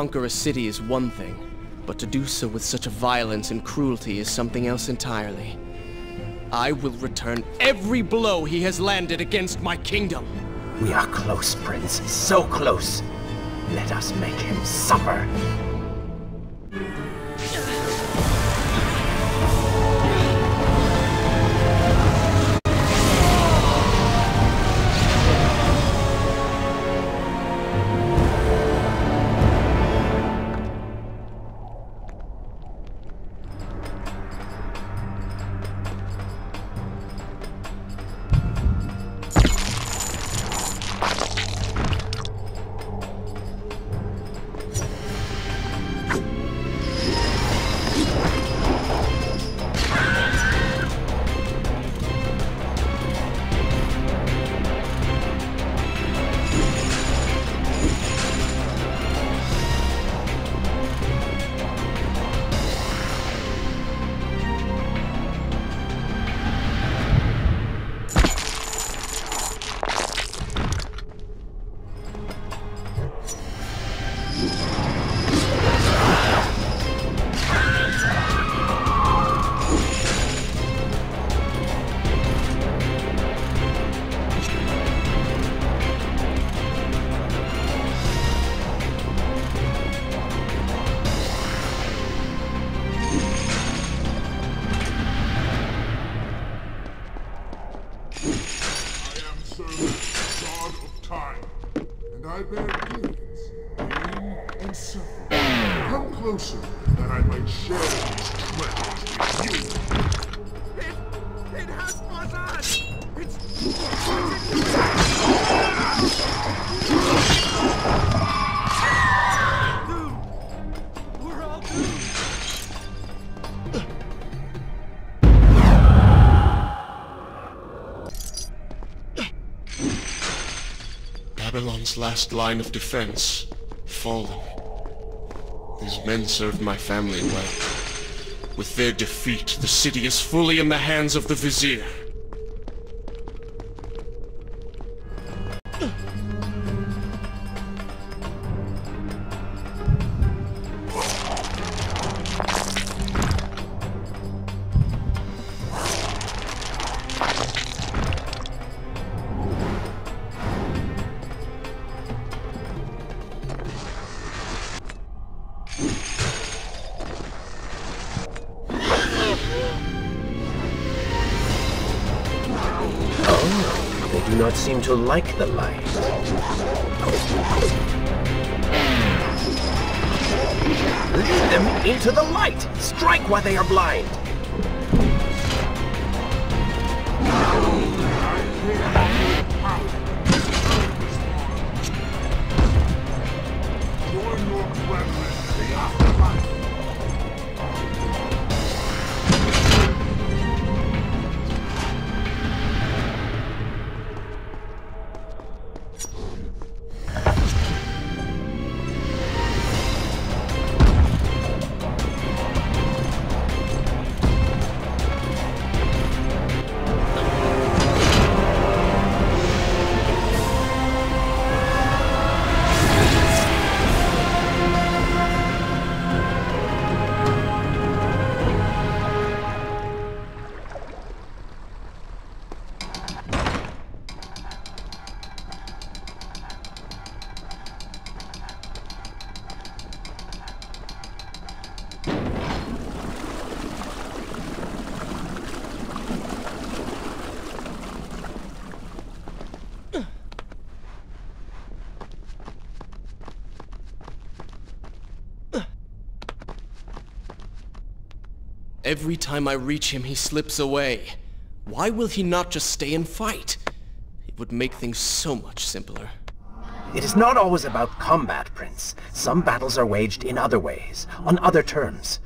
conquer a city is one thing, but to do so with such violence and cruelty is something else entirely. I will return every blow he has landed against my kingdom. We are close, Prince. So close. Let us make him suffer. Babylon's last line of defense, fallen. These men served my family well. With their defeat, the city is fully in the hands of the Vizier. They do not seem to like the light. Lead them into the light! Strike while they are blind! Your the. Every time I reach him, he slips away. Why will he not just stay and fight? It would make things so much simpler. It is not always about combat, Prince. Some battles are waged in other ways, on other terms.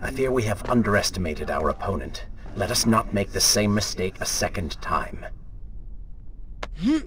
I fear we have underestimated our opponent. Let us not make the same mistake a second time. Hmm.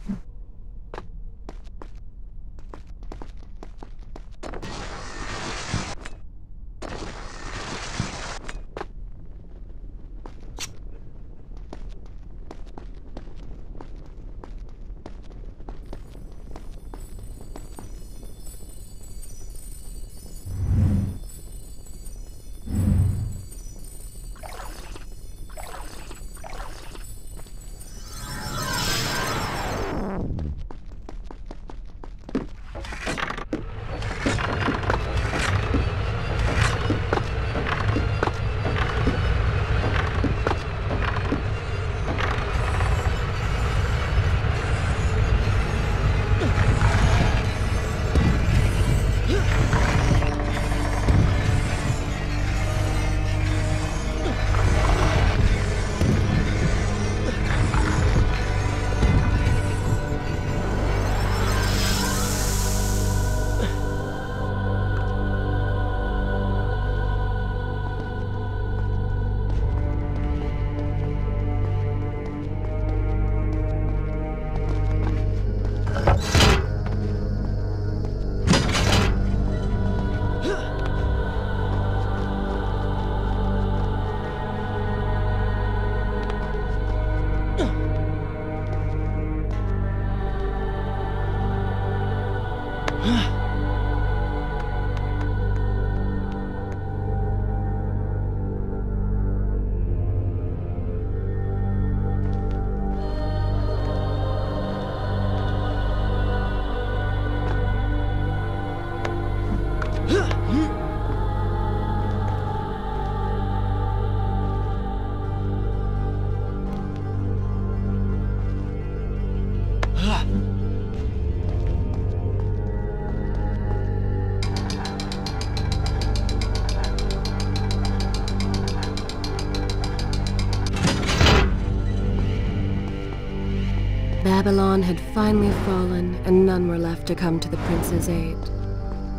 Babylon had finally fallen, and none were left to come to the prince's aid.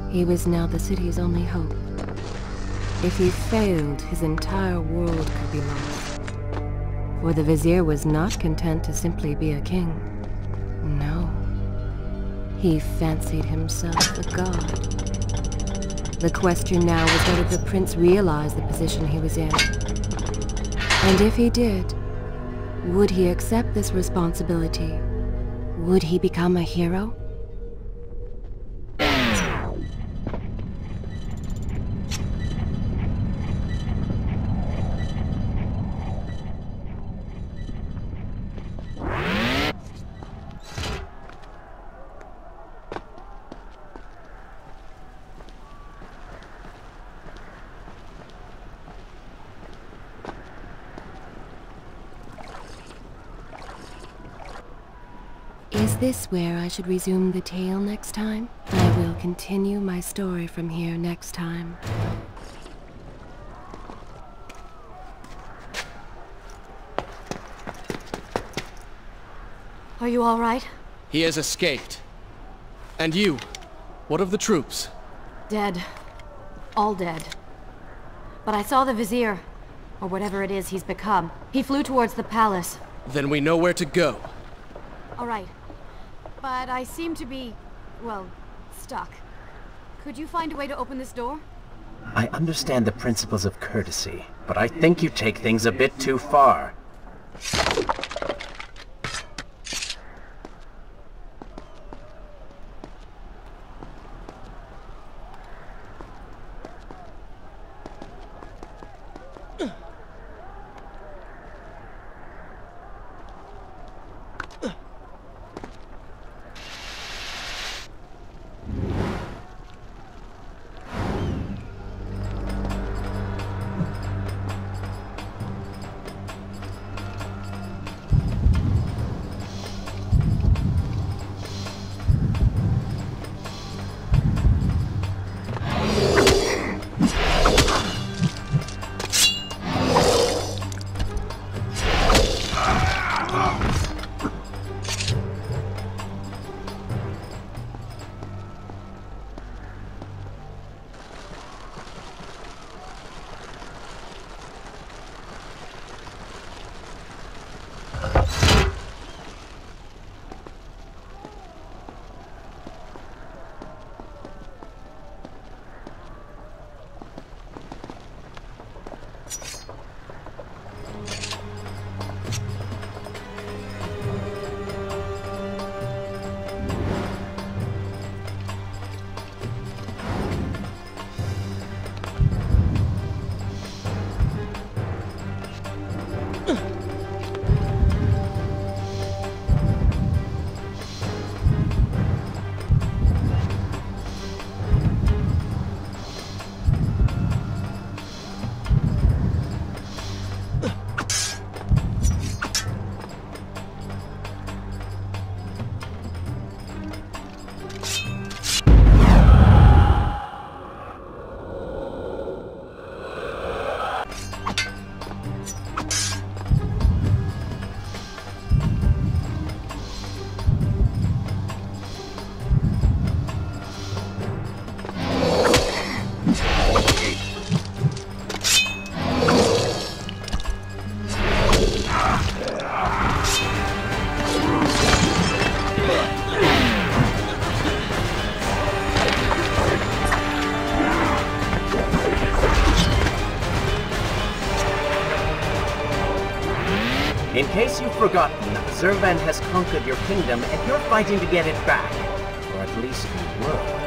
He was now the city's only hope. If he failed, his entire world could be lost. For the vizier was not content to simply be a king. No. He fancied himself a god. The question now was whether the prince realized the position he was in. And if he did, would he accept this responsibility? Would he become a hero? Is this where I should resume the tale next time? I will continue my story from here next time. Are you all right? He has escaped. And you? What of the troops? Dead. All dead. But I saw the Vizier, or whatever it is he's become. He flew towards the palace. Then we know where to go. All right. But I seem to be, well, stuck. Could you find a way to open this door? I understand the principles of courtesy, but I think you take things a bit too far. Forgotten, Zurvan has conquered your kingdom and you're fighting to get it back. Or at least you were.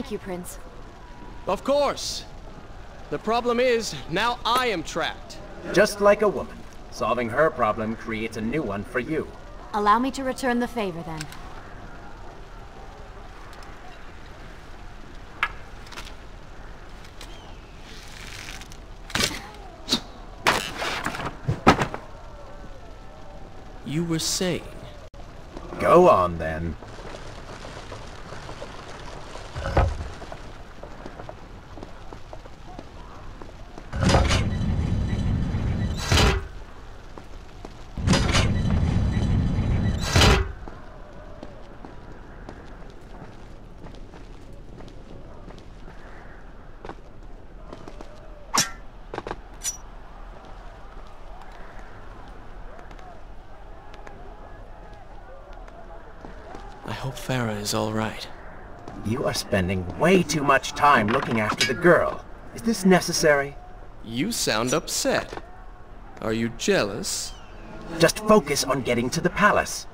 Thank you, Prince. Of course. The problem is, now I am trapped. Just like a woman. Solving her problem creates a new one for you. Allow me to return the favor, then. You were saying... Go on, then. I hope Farah is alright. You are spending way too much time looking after the girl. Is this necessary? You sound upset. Are you jealous? Just focus on getting to the palace.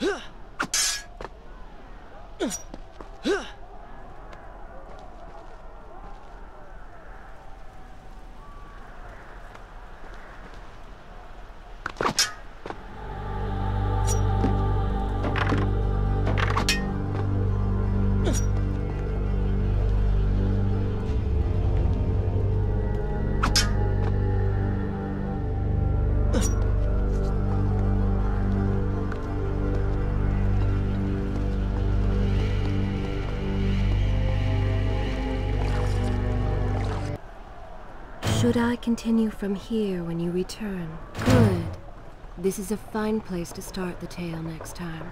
Should I continue from here when you return? Good. This is a fine place to start the tale next time.